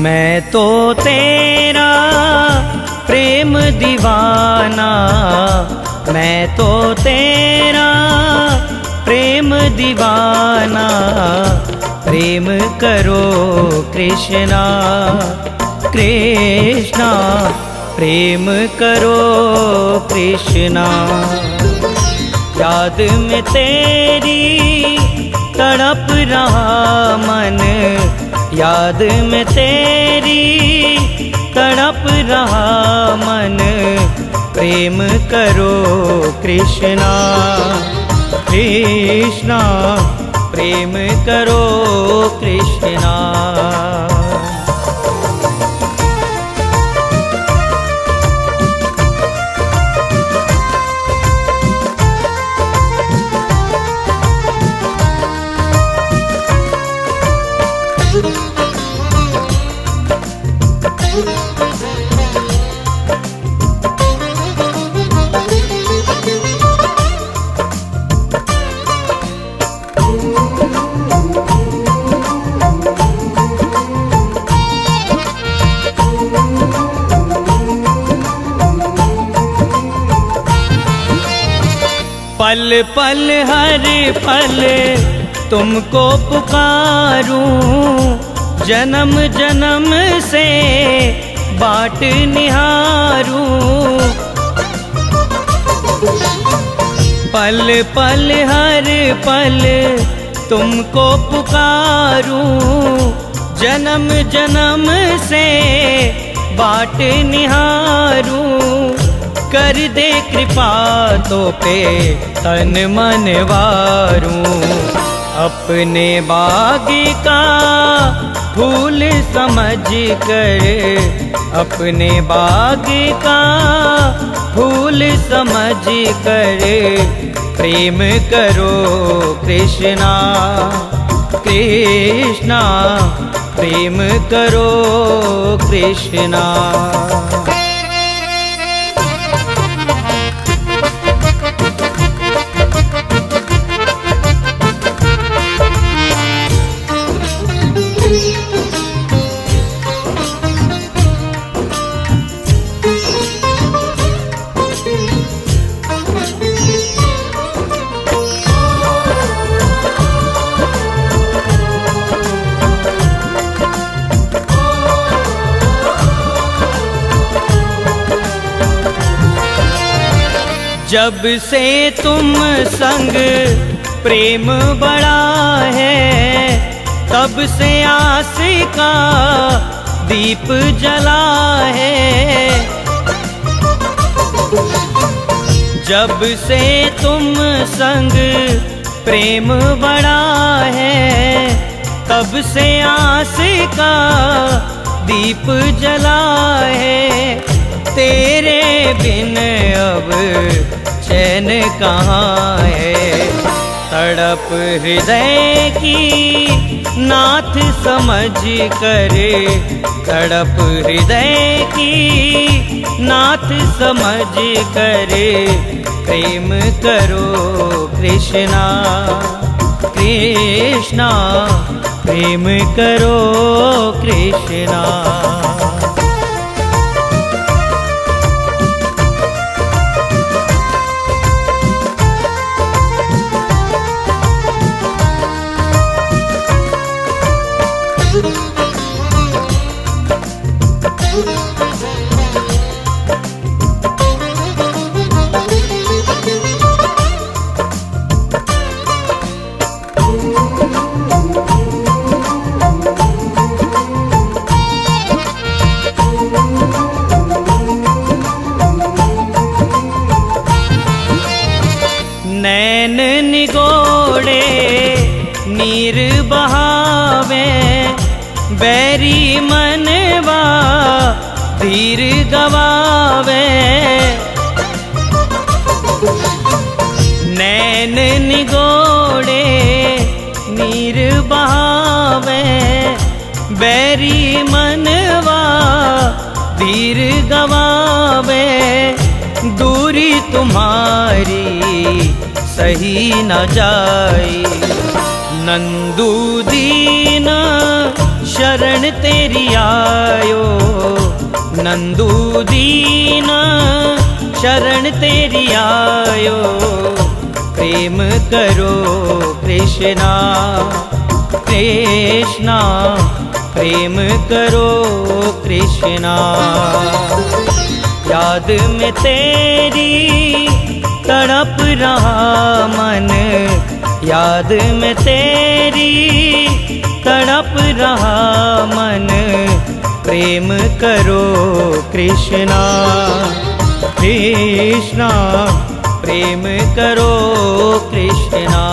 मैं तो तेरा प्रेम दीवाना। मैं तो तेरा प्रेम दीवाना। प्रेम करो कृष्णा कृष्णा। प्रेम करो कृष्णा। याद में तेरी तड़प रहा मन। याद में तेरी तड़प रहा मन। प्रेम करो कृष्णा कृष्णा प्रेम करो कृष्णा। पल पल हर पल तुमको पुकारूं। जन्म जन्म से बाट निहारू। पल पल हर पल तुमको पुकारू। जन्म जन्म से बाट निहारू। कर दे कृपा तो पे तन मन वारूं अपने बाग का फूल समझ कर अपने बाग का फूल समझ कर प्रेम करो कृष्णा कृष्णा, प्रेम करो कृष्णा। जब से तुम संग प्रेम बड़ा है, तब से आस का दीप जला है। जब से तुम संग प्रेम बड़ा है, तब से आस का दीप जला है। तेरे बिन अब चैन कहाँ है? तड़प हृदय की नाथ समझ कर। तड़प हृदय की नाथ समझ कर। प्रेम करो कृष्णा कृष्णा, प्रेम करो कृष्णा। नैन निगोड़े नीर बहावे बैरी मनवा धीर गवावे। नैन निगोड़े बैरी मनवा धीर गवावे, दूरी तुम्हारी सही न जाई। नंदू दीना, शरण तेरी आयो। नंदू दीना, शरण तेरी आयो। प्रेम करो कृष्णा कृष्णा। प्रेम करो कृष्णा। याद में तेरी तड़प रहा मन। याद में तेरी तड़प रहा मन। प्रेम करो कृष्णा। कृष्णा, प्रेम करो कृष्णा।